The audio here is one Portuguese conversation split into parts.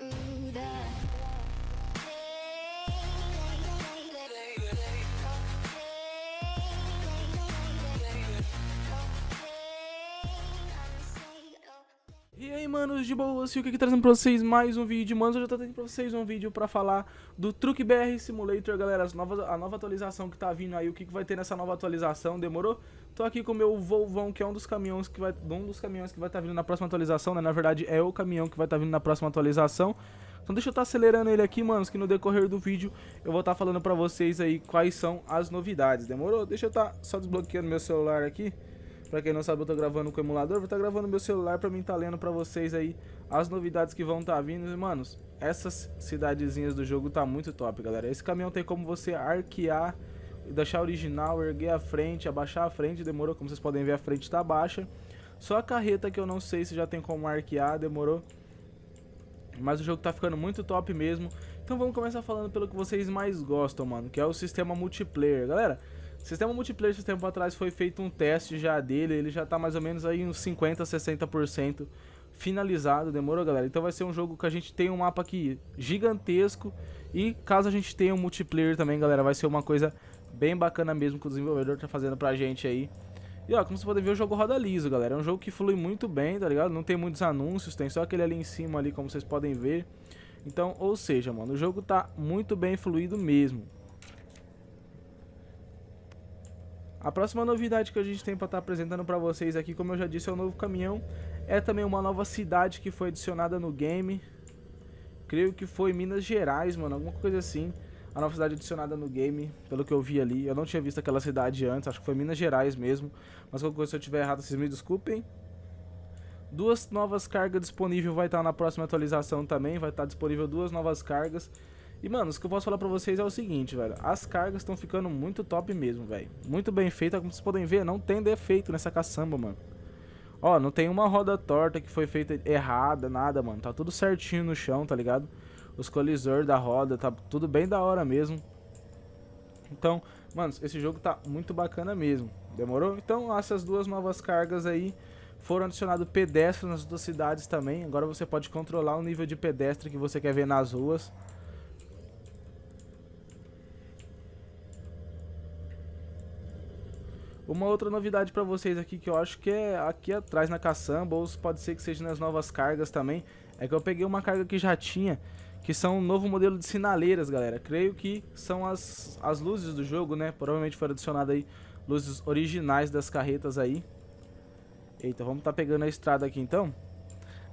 Mm. E aí, manos, de boa, eu aqui trazendo pra vocês mais um vídeo. Manos, hoje eu tô trazendo pra vocês um vídeo pra falar do Truque BR Simulator, galera. As novas, a nova atualização que tá vindo aí, o que, que vai ter nessa nova atualização, demorou? Tô aqui com o meu Volvão, que é um dos caminhões que vai, um dos caminhões que vai estar tá vindo na próxima atualização, né? Na verdade, é o caminhão que vai estar tá vindo na próxima atualização. Então deixa eu estar tá acelerando ele aqui, manos, que no decorrer do vídeo eu vou estar tá falando pra vocês aí quais são as novidades, demorou? Deixa eu estar tá só desbloqueando meu celular aqui. Pra quem não sabe, eu tô gravando com o emulador, vou estar tá gravando meu celular pra mim estar tá lendo pra vocês aí as novidades que vão estar tá vindo. E, manos, essas cidadezinhas do jogo tá muito top, galera. Esse caminhão tem como você arquear, deixar original, erguer a frente, abaixar a frente, demorou? Como vocês podem ver, a frente tá baixa. Só a carreta que eu não sei se já tem como arquear, demorou? Mas o jogo tá ficando muito top mesmo. Então vamos começar falando pelo que vocês mais gostam, mano, que é o sistema multiplayer. Galera, Sistema multiplayer, esse tempo atrás, foi feito um teste já dele, ele já tá mais ou menos aí uns 50, 60% finalizado, demorou galera? Então vai ser um jogo que a gente tem um mapa aqui gigantesco e caso a gente tenha um multiplayer também, galera, vai ser uma coisa bem bacana mesmo que o desenvolvedor tá fazendo pra gente aí. E ó, como você pode ver, o jogo roda liso, galera. É um jogo que flui muito bem, tá ligado? Não tem muitos anúncios, tem só aquele ali em cima ali, como vocês podem ver. Então, ou seja, mano, o jogo tá muito bem fluido mesmo. A próxima novidade que a gente tem para estar tá apresentando para vocês aqui, como eu já disse, é o novo caminhão. É também uma nova cidade que foi adicionada no game. Creio que foi Minas Gerais, mano, alguma coisa assim. A nova cidade adicionada no game, pelo que eu vi ali. Eu não tinha visto aquela cidade antes, acho que foi Minas Gerais mesmo. Mas qualquer coisa, se eu estiver errado, vocês me desculpem. Duas novas cargas disponíveis vai estar na próxima atualização também. Vai estar disponível duas novas cargas. E, mano, o que eu posso falar pra vocês é o seguinte, velho. As cargas estão ficando muito top mesmo, velho. Muito bem feita, como vocês podem ver, não tem defeito nessa caçamba, mano. Ó, não tem uma roda torta que foi feita errada, nada, mano. Tá tudo certinho no chão, tá ligado? Os colisores da roda, tá tudo bem da hora mesmo. Então, mano, esse jogo tá muito bacana mesmo. Demorou? Então, essas duas novas cargas aí foram adicionados pedestres nas duas cidades também. Agora você pode controlar o nível de pedestre que você quer ver nas ruas. Uma outra novidade para vocês aqui que eu acho que é aqui atrás na caçamba, ou pode ser que seja nas novas cargas também, é que eu peguei uma carga que já tinha, que são um novo modelo de sinaleiras, galera. Creio que são as, as luzes do jogo, né? Provavelmente foram adicionadas aí luzes originais das carretas aí. Eita, vamos tá pegando a estrada aqui então.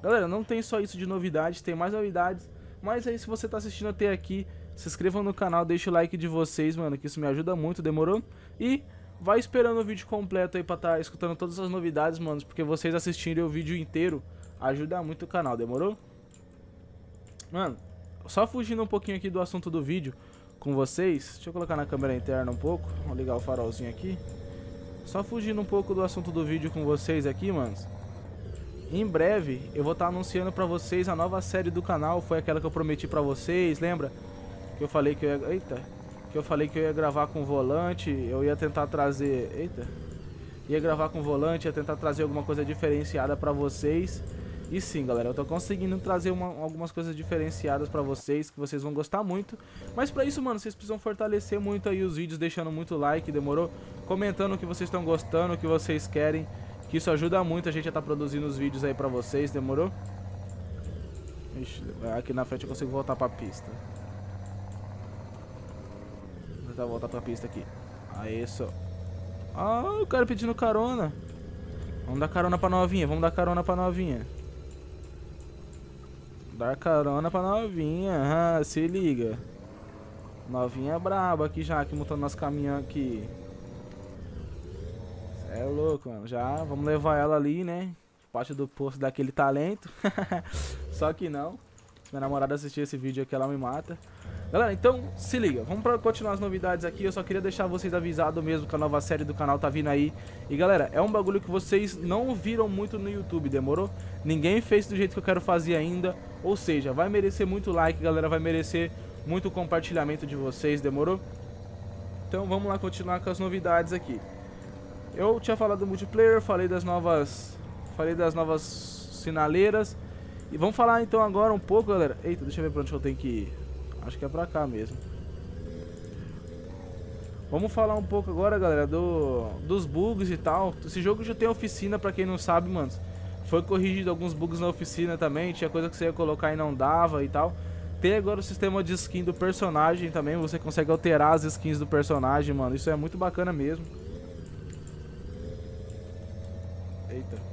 Galera, não tem só isso de novidades, tem mais novidades. Mas aí se você tá assistindo até aqui, se inscrevam no canal, deixa o like de vocês, mano, que isso me ajuda muito, demorou? E vai esperando o vídeo completo aí pra estar tá escutando todas as novidades, manos, porque vocês assistirem o vídeo inteiro ajuda muito o canal, demorou? Mano, só fugindo um pouquinho aqui do assunto do vídeo com vocês, deixa eu colocar na câmera interna um pouco, vou ligar o farolzinho aqui. Só fugindo um pouco do assunto do vídeo com vocês aqui, manos. Em breve eu vou estar tá anunciando pra vocês a nova série do canal, foi aquela que eu prometi pra vocês, lembra? Que eu falei que eu ia... Eita, que eu falei que eu ia gravar com volante, eu ia tentar trazer... Eita! Ia gravar com volante, ia tentar trazer alguma coisa diferenciada pra vocês. E sim, galera, eu tô conseguindo trazer uma, algumas coisas diferenciadas pra vocês, que vocês vão gostar muito. Mas pra isso, mano, vocês precisam fortalecer muito aí os vídeos, deixando muito like, demorou? Comentando o que vocês estão gostando, o que vocês querem, que isso ajuda muito a gente a estar tá produzindo os vídeos aí pra vocês, demorou? Ixi, aqui na frente eu consigo voltar pra pista tentar voltar pra pista aqui. Aí, só. Ah, o cara pedindo carona. Vamos dar carona pra novinha, vamos dar carona pra novinha. Dar carona pra novinha, ah, se liga. Novinha braba aqui já, aqui montando nosso caminhão aqui. Cê é louco, mano. Já, vamos levar ela ali, né? Parte do posto daquele talento. Só que não. Minha namorada assistir esse vídeo aqui, ela me mata. Galera, então se liga, vamos pra continuar as novidades aqui, eu só queria deixar vocês avisados mesmo que a nova série do canal tá vindo aí. E galera, é um bagulho que vocês não viram muito no YouTube, demorou? Ninguém fez do jeito que eu quero fazer ainda, ou seja, vai merecer muito like, galera, vai merecer muito compartilhamento de vocês, demorou? Então vamos lá continuar com as novidades aqui. Eu tinha falado do multiplayer, falei das novas, falei das novas sinaleiras. E vamos falar então agora um pouco, galera. Eita, deixa eu ver pra onde eu tenho que ir. Acho que é pra cá mesmo. Vamos falar um pouco agora, galera, do, dos bugs e tal. Esse jogo já tem oficina, pra quem não sabe, mano. Foi corrigido alguns bugs na oficina também. Tinha coisa que você ia colocar e não dava e tal. Tem agora o sistema de skin do personagem também. Você consegue alterar as skins do personagem, mano. Isso é muito bacana mesmo. Eita.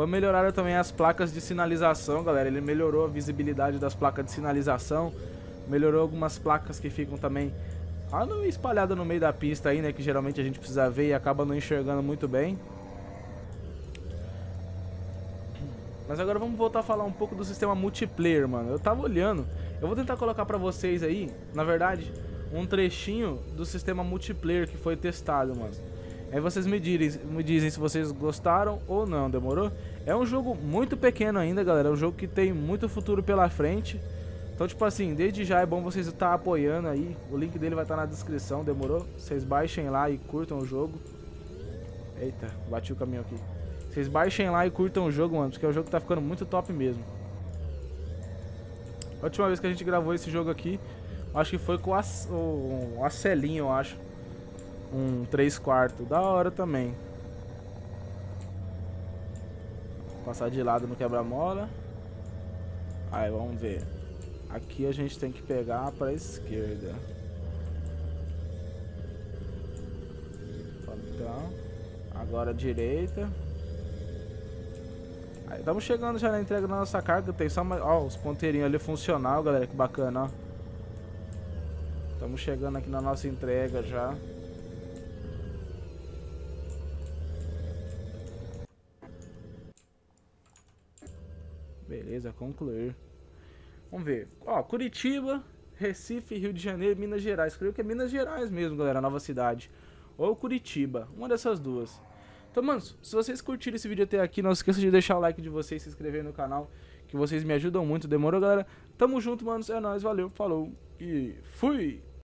Foi melhorar também as placas de sinalização, galera. Ele melhorou a visibilidade das placas de sinalização. Melhorou algumas placas que ficam também espalhadas no meio da pista aí, né? Que geralmente a gente precisa ver e acaba não enxergando muito bem. Mas agora vamos voltar a falar um pouco do sistema multiplayer, mano. Eu tava olhando, eu vou tentar colocar pra vocês aí, na verdade, um trechinho do sistema multiplayer que foi testado, mano. Aí vocês me dizem, me dizem se vocês gostaram ou não, demorou? É um jogo muito pequeno ainda, galera. É um jogo que tem muito futuro pela frente. Então, tipo assim, desde já é bom vocês estar apoiando aí. O link dele vai estar na descrição, demorou? Vocês baixem lá e curtam o jogo. Eita, bati o caminho aqui. Vocês baixem lá e curtam o jogo, mano, porque o jogo tá ficando muito top mesmo. A última vez que a gente gravou esse jogo aqui, acho que foi com a, o, Celinho, eu acho. Um 3 quartos. Da hora também. Passar de lado no quebra-mola. Aí, vamos ver. Aqui a gente tem que pegar pra esquerda. Então, agora direita. Estamos chegando já na entrega da nossa carga. Tem só mais. Ó, os ponteirinhos ali funcional, galera. Que bacana, ó. Estamos chegando aqui na nossa entrega já. Beleza, concluir. Vamos ver. Ó, Curitiba, Recife, Rio de Janeiro, Minas Gerais. Creio que é Minas Gerais mesmo, galera, nova cidade. Ou Curitiba, uma dessas duas. Então, mano, se vocês curtiram esse vídeo até aqui, não esqueça de deixar o like de vocês, se inscrever no canal, que vocês me ajudam muito. Demorou, galera? Tamo junto, mano. É nóis, valeu, falou e fui!